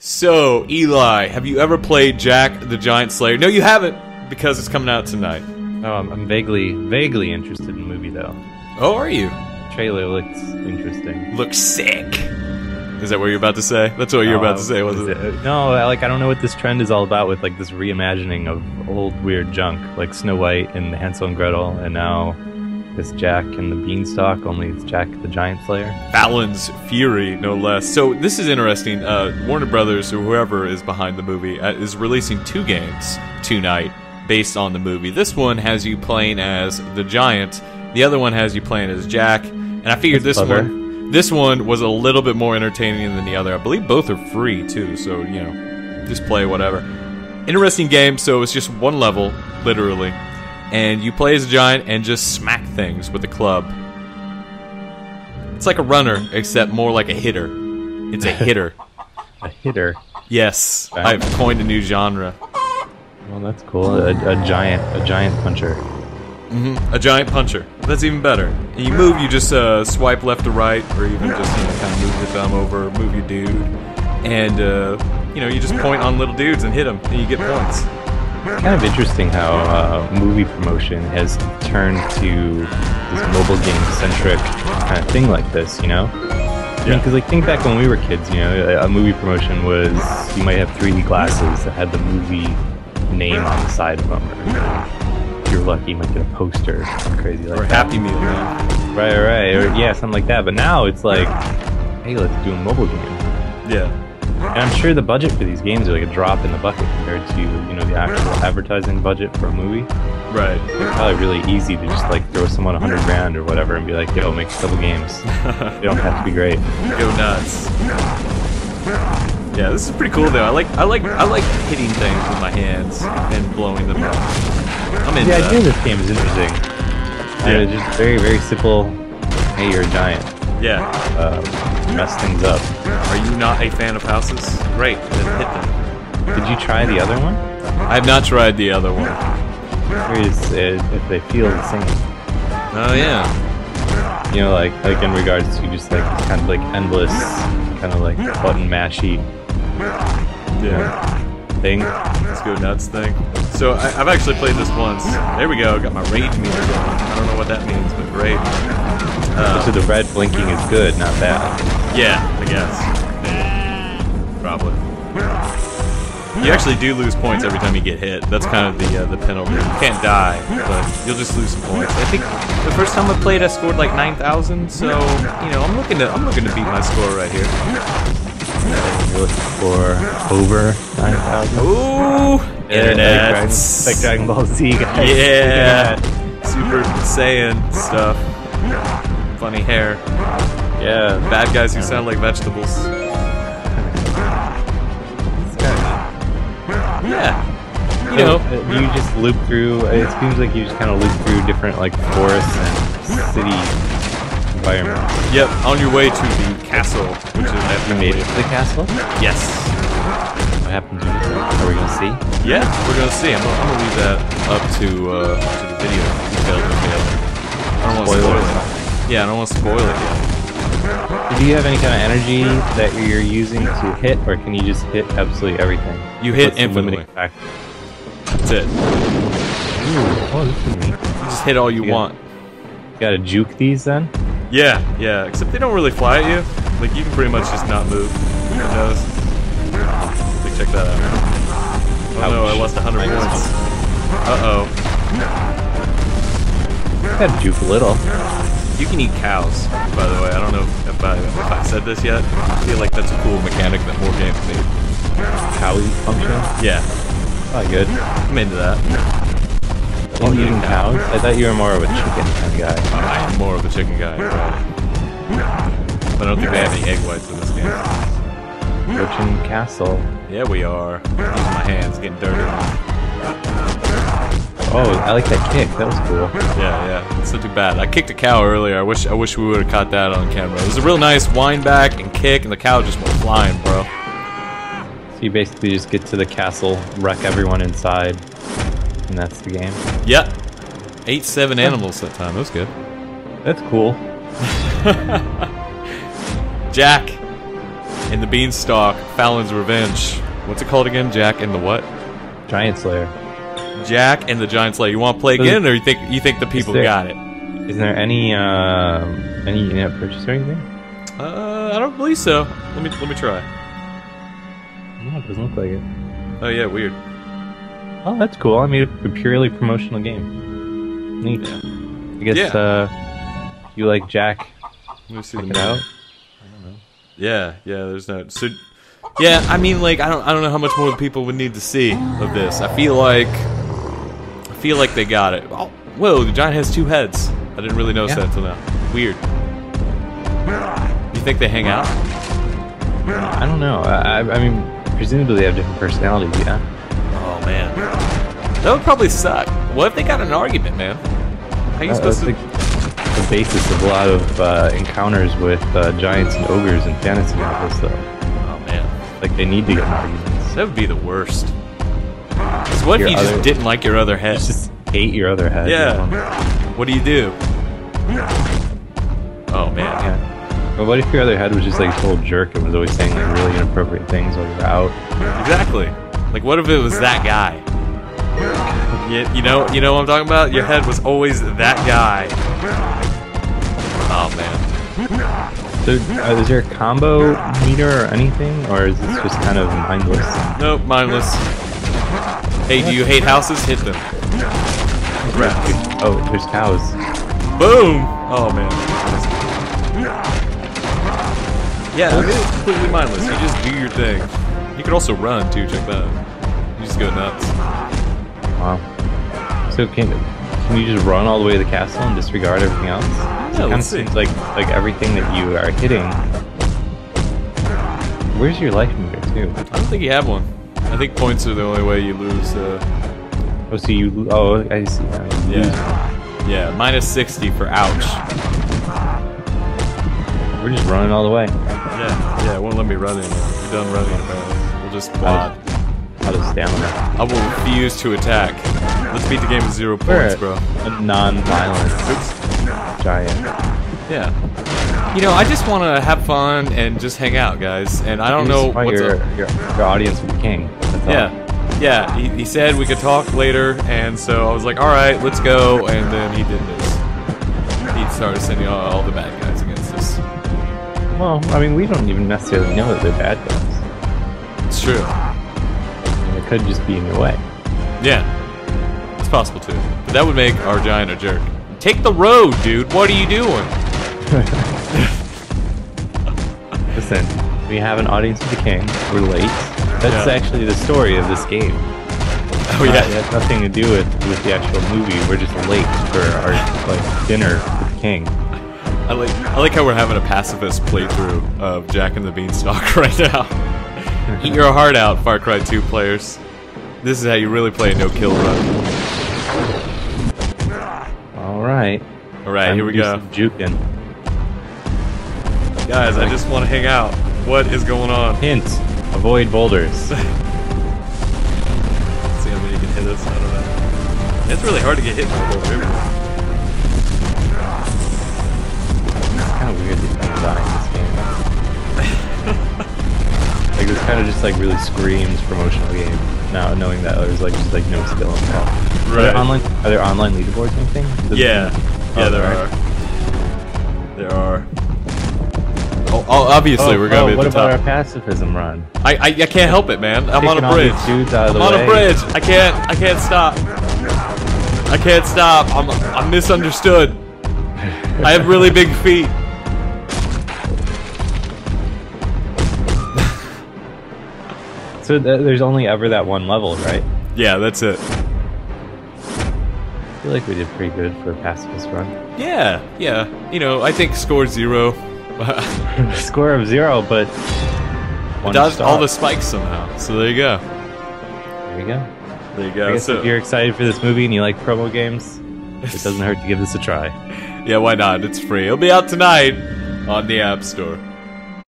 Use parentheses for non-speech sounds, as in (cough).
So, Eli, have you ever played Jack the Giant Slayer? No, you haven't, because it's coming out tonight. Oh, I'm, I'm vaguely, vaguely interested in the movie though. Oh, are you? Trailer looks interesting. Looks sick. Is that what you're about to say? That's what you're about to Uh, say, wasn't it? it- No, like I don't know what this trend is all about with like this reimagining of old weird junk, like Snow White and Hansel and Gretel, and now this Jack and the Beanstalk. Only it's Jack the Giant Slayer. Fallon's Fury, no less. So this is interesting. Uh, Warner Brothers, or whoever is behind the movie, uh, is releasing two games tonight based on the movie. This one has you playing as the Giant. The other one has you playing as Jack. And I figured That's this clever. one, this one was a little bit more entertaining than the other. I believe both are free too, so you know, just play whatever. Interesting game. So it's just one level, literally, and you play as a giant and just smack things with a club. It's like a runner, except more like a hitter. It's a hitter. (laughs) A hitter. yes, Wow. I've coined a new genre. Well, that's cool. A, a giant, a giant puncher. A giant puncher. That's even better. And you move, you just uh, swipe left to right, or even just you know, kind of move your thumb over, move your dude, and uh, you know you just point on little dudes and hit them, and you get points. Kind of interesting how uh, movie promotion has turned to this mobile game centric kind of thing like this, you know? Yeah. Because like think back when we were kids, you know, a, movie promotion was you might have 3D glasses that had the movie name on the side of them. Or if you're lucky, you might get a poster crazy like Or that. Happy Meal, man. Right, right, or yeah, something like that. But now it's like, hey, let's do a mobile game. Yeah. And I'm sure the budget for these games are like a drop in the bucket compared to you know the actual advertising budget for a movie. Right. It's probably really easy to just like throw someone a hundred grand or whatever and be like, yo, make a couple games. (laughs) they don't have to be great. Go nuts. Yeah, this is pretty cool though. I like I like I like hitting things with my hands and blowing them up. I'm into idea of that. this game is interesting. Yeah. And it's just very, very simple. Hey, you're a giant. Yeah. Uh, mess things up. Are you not a fan of houses? Great, then hit them. Did you try the other one? I have not tried the other one. Curious if they feel the same. Oh yeah. You know, like like in regards to just like kind of like endless, kind of like button mashy Yeah. thing. Let's go nuts thing. So I, I've actually played this once. There we go. Got my rage meter going. I don't know what that means, but great. Uh, So the red blinking is good, not bad. Yeah, I guess. Probably. You actually do lose points every time you get hit. That's kind of the uh, the penalty. You can't die, but you'll just lose some points. I think the first time I played, I scored like nine thousand. So you know, I'm looking to I'm looking to beat my score right here. You're looking for over 9,000. Ooh, internet. Like like Dragon Ball Z, guys. Yeah, Super Saiyan stuff. Funny hair. Yeah. Bad guys who sound like vegetables. Yeah. You know, uh, you just loop through. It seems like you just kind of loop through different like forests and city environments. Yep, on your way to the castle, which is definitely made it to the castle. yes. What happened to you? Are we gonna see? Yeah, we're gonna see. I'm gonna, I'm gonna leave that up to uh, to the video detail. I don't want to spoil. Yeah, I don't want to spoil it yet. Do you have any kind of energy that you're using to hit, or can you just hit absolutely everything? You hit What's infinitely. That's it. Ooh, oh, this is neat. You just hit all you Yeah. want. You gotta juke these then. Yeah, yeah. Except they don't really fly at you. Like you can pretty much just not move. It does. Like, check that out. Oh no, I Ouch. lost 100 Minus points. Uh oh. Gotta juke a little. You can eat cows, by the way. I don't know if I, if I said this yet. I feel like that's a cool mechanic that more games need. Cowie function. Yeah, Oh, good. I'm into that. Oh, eating cows? I thought you were more of a chicken kind of guy. Uh, I am more of a chicken guy. But I don't think they have any egg whites in this game. Fortune Castle. Yeah, we are. Using my hands, getting dirty. Oh, I like that kick. That was cool. Yeah, yeah. It's not too bad. I kicked a cow earlier. I wish I wish we would have caught that on camera. It was a real nice wind back and kick, and the cow just went flying, bro. So you basically just get to the castle, wreck everyone inside, and that's the game. Yep. Eight, seven animals that time. That was good. That's cool. (laughs) Jack, and the Beanstalk, Fallon's Revenge. What's it called again? Jack and the what? Giant Slayer. Jack and the Giant Slayer. You want to play again, or you think you think the people there- got it? Is there any um, any in-app purchase or anything? Uh, I don't believe so. Let me let me try. No, it doesn't look like it. Oh yeah, weird. Oh, that's cool. I made a purely promotional game. Neat. I guess Yeah. uh, you like Jack. Let me see Check the it out. Yeah, yeah. There's no. So, yeah. I mean, like, I don't, I don't know how much more the people would need to see of this. I feel like, feel like they got it. Oh, whoa! The giant has two heads. I didn't really notice Yeah. that until now. Weird. You think they hang out? I don't know. I, I mean, presumably they have different personalities. Yeah. Oh man, that would probably suck. What if they got an argument, man? How you Uh, supposed that's to? like the basis of a lot of uh, encounters with uh, giants and ogres in fantasy novels, though. Oh man, Like they need to get in arguments. that would be the worst. 'Cause what if you just didn't like your other head? You just hate your other head. Yeah. What do you do? Oh man. Yeah. But what if your other head was just like a total jerk and was always saying like really inappropriate things while you were out? Exactly. Like, what if it was that guy? You, you know, you know what I'm talking about. Your head was always that guy. Oh man. So, uh, is there a combo meter or anything, or is this just kind of mindless? Nope, mindless. Hey, do you hate houses? Hit them. Oh, there's cows. Boom! Oh man. Yeah, I mean, it's completely mindless. You just do your thing. You could also run too. Check that. You just go nuts. Wow. So can can you just run all the way to the castle and disregard everything else? Yeah, it kind of seems like like everything that you are hitting. Where's your life meter too? I don't think you have one. I think points are the only way you lose. Uh, Oh, so you oh I see. Yeah, yeah, minus sixty for ouch. We're just running all the way. Yeah, yeah, it won't let me run in. We're done running apparently. We'll just plod. Out of stamina. I will refuse to attack. Let's beat the game with 0 points, We're bro. a non-violent giant. Yeah. You know, I just want to have fun and just hang out, guys. And I don't You know what's your, up. your your audience with the king. All. Yeah. Yeah, he, he said we could talk later, and so I was like, alright, let's go, and then he did this. He started sending all, all the bad guys against us. Well, I mean, we don't even necessarily know that they're bad guys. It's true. Mean, it could just be in your way. Yeah. It's possible too. But that would make our giant a jerk. Take the road, dude. What are you doing? (laughs) Listen, we have an audience with the king. We're late. That's Yeah. actually the story of this game. Oh, Uh, yeah. it has nothing to do with with the actual movie. We're just late for our like dinner with the king. I like I like how we're having a pacifist playthrough of Jack and the Beanstalk (laughs) right now. (laughs) Eat your heart out, Far Cry 2 players. This is how you really play a no-kill run. All right. All right, Time here we go, Juking. Guys. I just want to hang out. What is going on? Hint: avoid boulders. (laughs) See how many you can hit us. I don't know. It's really hard to get hit by a boulder. It's kind of weird that you don't die in this game. (laughs) like this kind of just like really screams promotional game. Now knowing that there's like just like no skill involved. Are Right. there online? Are there online leaderboards or anything? Does- Yeah, yeah, Oh, there there are. There are. Oh, oh, obviously Oh, we're gonna oh, be at what the about our pacifism run? I, I I can't help it, man. I'm on a bridge. these dudes out of the I'm on way. a bridge. I can't I can't stop. I can't stop. I'm I'm misunderstood. I have really big feet. (laughs) So th- there's only ever that one level, right? Yeah, that's it. I feel like we did pretty good for a pacifist run. Yeah, yeah. You know, I think score zero. (laughs) Score of zero, but Dodged star. all the spikes somehow. So there you go. There you go. There you I go. guess So if you're excited for this movie and you like promo games, it doesn't hurt to give this a try. (laughs) yeah, why not? It's free. It'll be out tonight on the App Store.